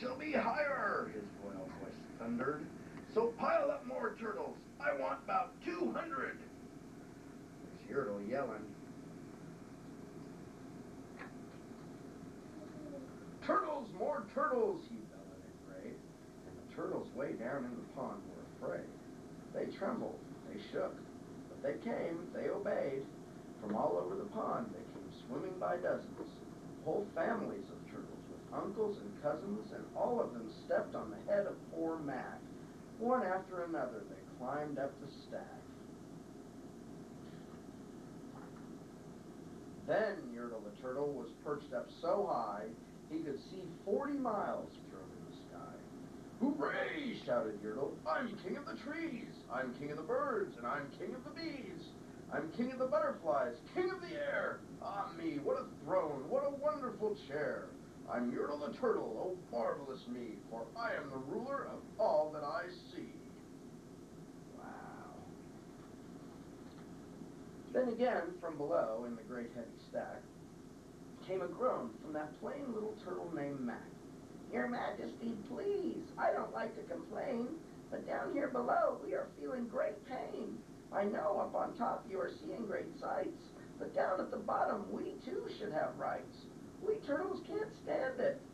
Shall be higher, his royal voice thundered. So pile up more turtles. I want about two hundred. There's Yertle yelling. Turtles, more turtles, he bellowed in great. And the turtles way down in the pond were afraid. They trembled, they shook, but they came, they obeyed. From all over the pond they came swimming by dozens, whole families of turtles uncles and cousins, and all of them stepped on the head of poor Mack. One after another they climbed up the stack. Then Yertle the turtle was perched up so high he could see forty miles throne in the sky. Hooray! shouted Yertle. I'm king of the trees, I'm king of the birds, and I'm king of the bees. I'm king of the butterflies, king of the air. Ah me, what a throne, what a wonderful chair. I'm Yertle the turtle, oh marvelous me, for I am the ruler of all that I see. Wow. Then again, from below, in the great heavy stack, came a groan from that plain little turtle named Mack. Your Majesty, please, I don't like to complain, but down here below we are feeling great pain. I know up on top you are seeing great sights, but down at the bottom we too should have rights. We turtles can't stand it.